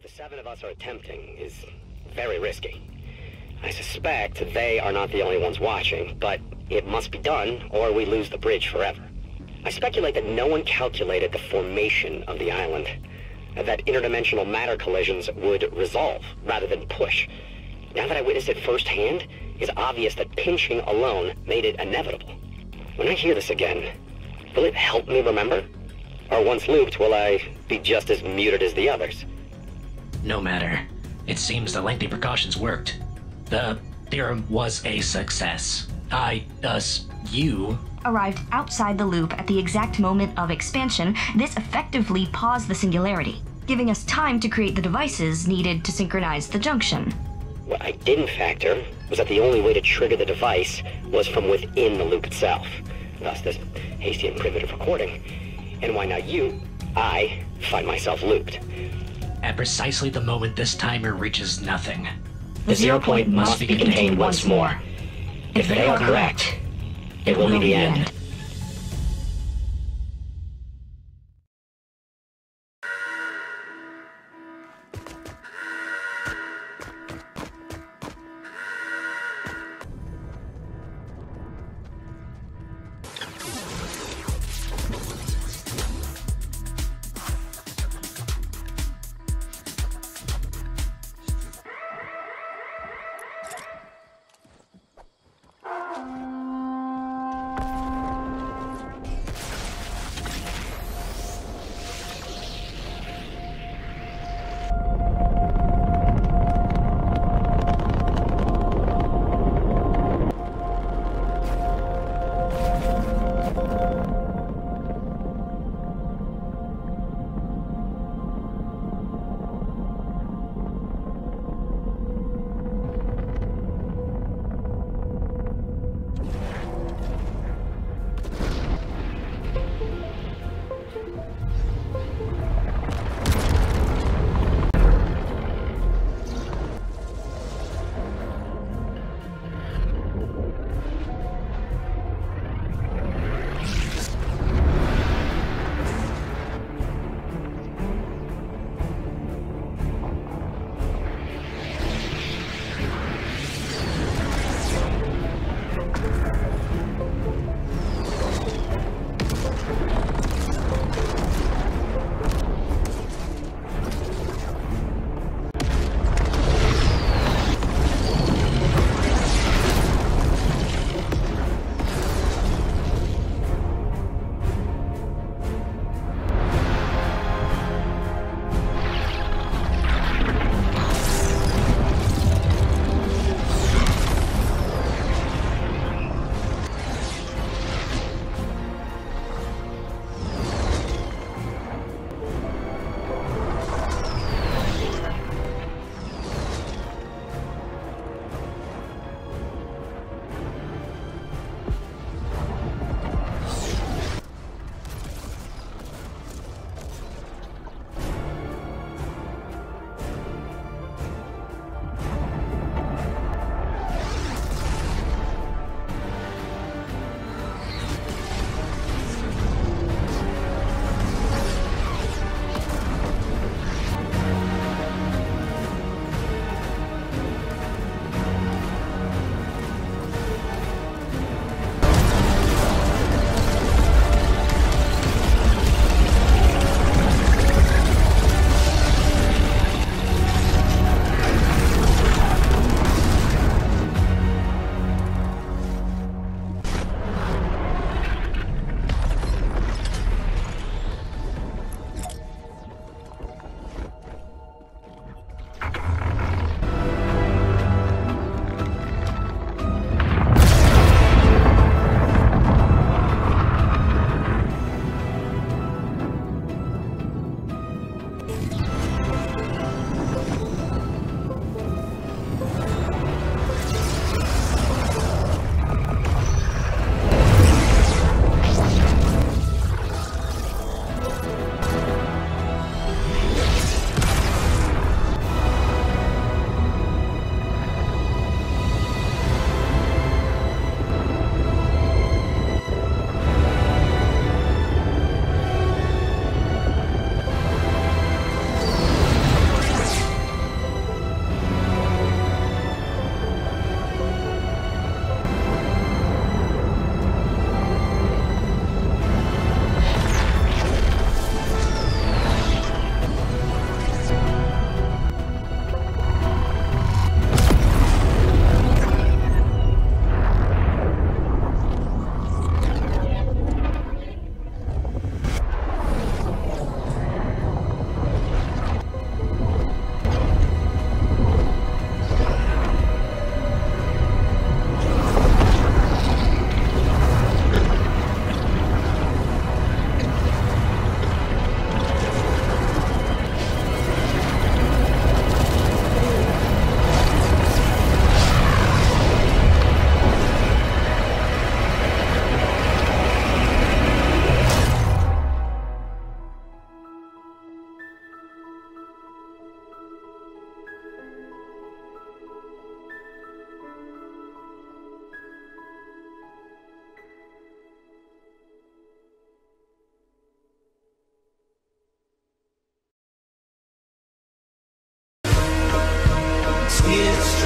What the seven of us are attempting is very risky. I suspect they are not the only ones watching, but it must be done or we lose the bridge forever. I speculate that no one calculated the formation of the island, that interdimensional matter collisions would resolve rather than push. Now that I witnessed it firsthand, it's obvious that pinching alone made it inevitable. When I hear this again, will it help me remember? Or once looped, will I be just as muted as the others? No matter. It seems the lengthy precautions worked. The theorem was a success. I, us, you, Arrived outside the loop at the exact moment of expansion, this effectively paused the singularity, giving us time to create the devices needed to synchronize the junction. What I didn't factor was that the only way to trigger the device was from within the loop itself. Thus, this hasty and primitive recording. And why not you, I, find myself looped. At precisely the moment this timer reaches nothing. The zero point must be contained once more. If they are correct, it will be the end.